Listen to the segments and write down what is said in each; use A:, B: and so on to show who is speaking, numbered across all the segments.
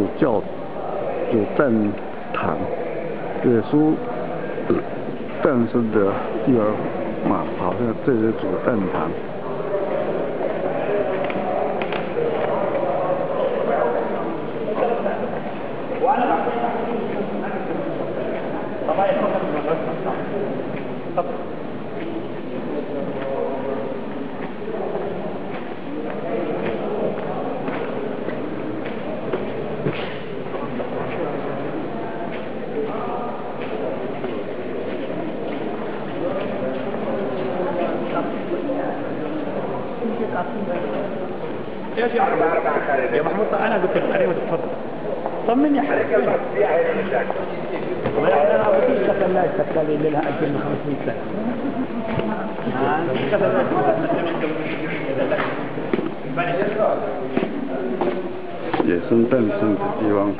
A: 主教主正堂，耶稣诞生的地儿嘛，好像这是主战堂。يا محمود يا محمود انا قلت لك عليه تفضل طمني يا حبيبي والله يعني
B: انا قلت لك لا يستكفى لي لها 2500 سنه
A: 野生诞生的地方。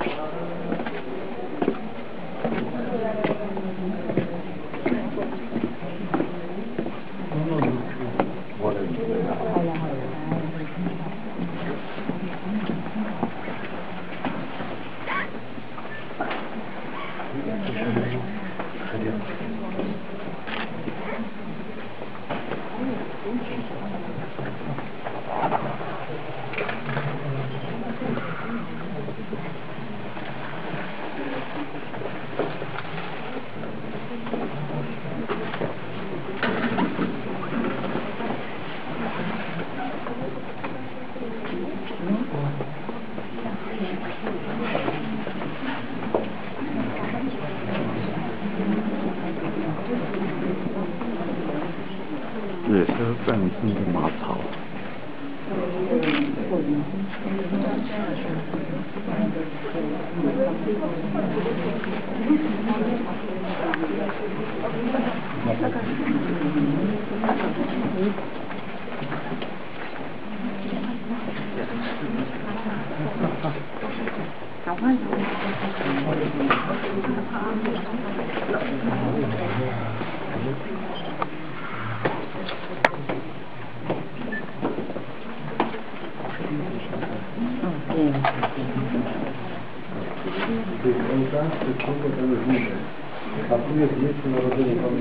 A: 崭新的马槽。
C: gdy końca wszystkiego pełniły, a tu jest miejsce narodzenie Pana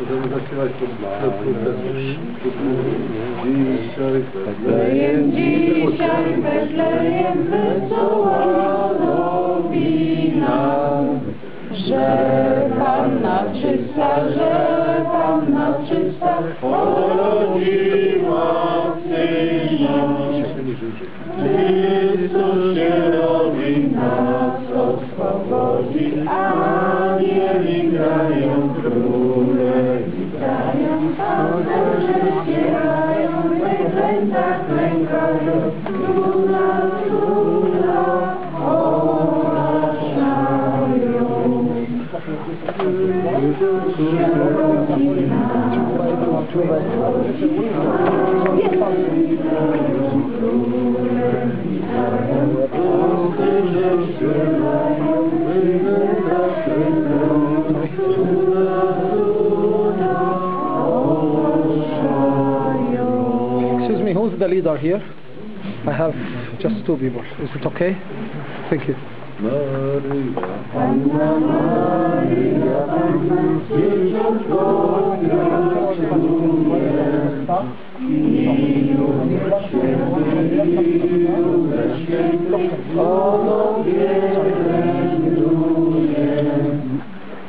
C: Możemy zaśpiewać Dzisiaj
D: Betlejem dzisiaj, Betlejem wesoła nowina, że Panna czysta, że Panna czysta Syna. Chrystus się rodzi, nas oswobodzi, anieli grają, króle. Witają, pancerze śpiewają, rękach klękają,
E: Excuse me, who's the leader here? I have just two people. Is it okay? Thank you.
C: Maryja,
D: Panna Maryja, Panna Dzieciąt Boga,
E: Królestwa, miłuje się, miłuje się, ono pielęgnuje.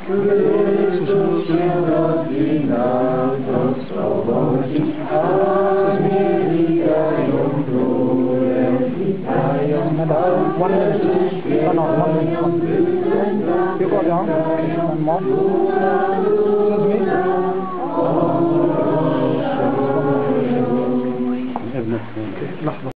D: Chrystus
E: się
D: rodzi nas od swobodzi,
E: Amen. Madam, one minute. No, no, one minute. One minute. You go down. One more. Excuse me.
A: لحظة